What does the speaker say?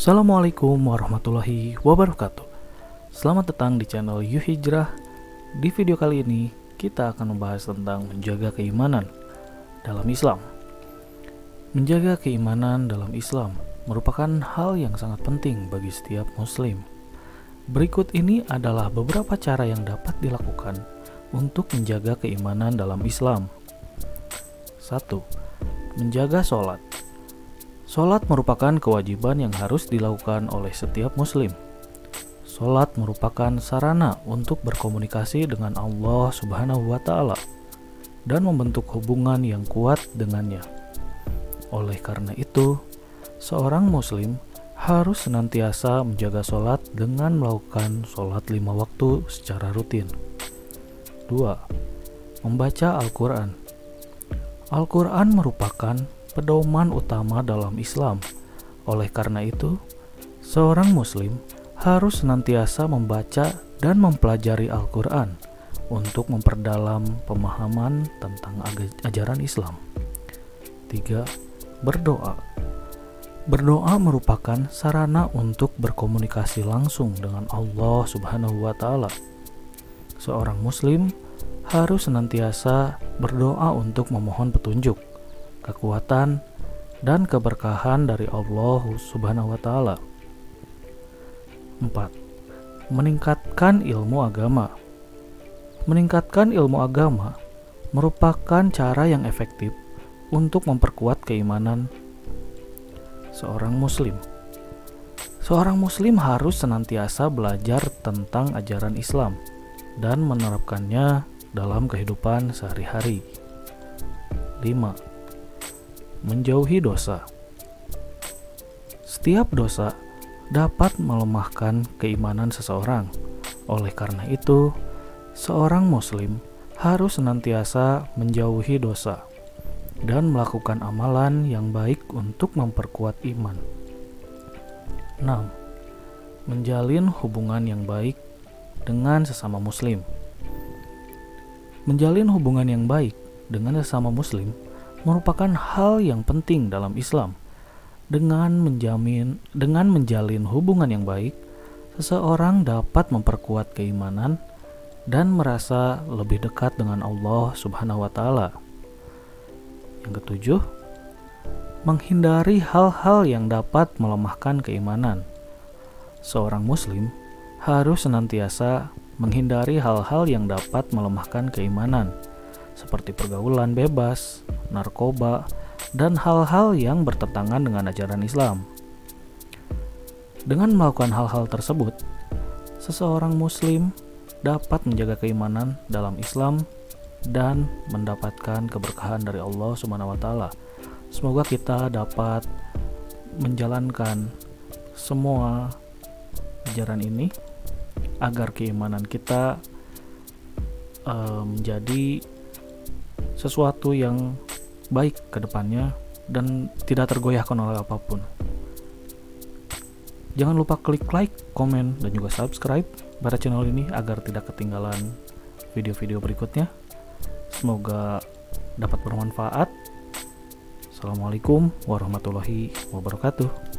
Assalamualaikum warahmatullahi wabarakatuh. Selamat datang di channel You Hijrah Di video kali ini kita akan membahas tentang menjaga keimanan dalam Islam. Menjaga keimanan dalam Islam merupakan hal yang sangat penting bagi setiap muslim. Berikut ini adalah beberapa cara yang dapat dilakukan untuk menjaga keimanan dalam Islam. 1. Menjaga sholat Sholat merupakan kewajiban yang harus dilakukan oleh setiap muslim. Sholat merupakan sarana untuk berkomunikasi dengan Allah Subhanahu wa Ta'ala dan membentuk hubungan yang kuat dengannya. Oleh karena itu, seorang Muslim harus senantiasa menjaga sholat dengan melakukan sholat lima waktu secara rutin. 2. Membaca Al-Quran Al-Quran merupakan pedoman utama dalam Islam. Oleh karena itu, seorang Muslim harus senantiasa membaca dan mempelajari Al-Quran untuk memperdalam pemahaman tentang ajaran Islam. 3. Berdoa Berdoa merupakan sarana untuk berkomunikasi langsung dengan Allah Subhanahu wa Ta'ala. Seorang Muslim harus senantiasa berdoa untuk memohon petunjuk kekuatan, dan keberkahan dari Allah Subhanahu wa taala. 4. Meningkatkan ilmu agama. Meningkatkan ilmu agama merupakan cara yang efektif untuk memperkuat keimanan seorang muslim. Seorang muslim harus senantiasa belajar tentang ajaran Islam dan menerapkannya dalam kehidupan sehari-hari. 5 menjauhi dosa. Setiap dosa dapat melemahkan keimanan seseorang. Oleh karena itu, seorang Muslim harus senantiasa menjauhi dosa dan melakukan amalan yang baik untuk memperkuat iman. 6. Menjalin hubungan yang baik dengan sesama Muslim. Menjalin hubungan yang baik dengan sesama Muslim merupakan hal yang penting dalam Islam. Dengan menjamin dengan menjalin hubungan yang baik, seseorang dapat memperkuat keimanan dan merasa lebih dekat dengan Allah Subhanahu wa taala. Yang ketujuh, menghindari hal-hal yang dapat melemahkan keimanan. Seorang muslim harus senantiasa menghindari hal-hal yang dapat melemahkan keimanan seperti pergaulan bebas, narkoba, dan hal-hal yang bertentangan dengan ajaran Islam. Dengan melakukan hal-hal tersebut, seseorang Muslim dapat menjaga keimanan dalam Islam dan mendapatkan keberkahan dari Allah Subhanahu wa taala. Semoga kita dapat menjalankan semua ajaran ini agar keimanan kita uh, menjadi sesuatu yang baik ke depannya dan tidak tergoyahkan oleh apa pun. Jangan lupa klik like, komen, dan juga subscribe pada channel ini agar tidak ketinggalan video-video berikutnya. Semoga dapat bermanfaat. Assalamualaikum warahmatullahi wabarakatuh.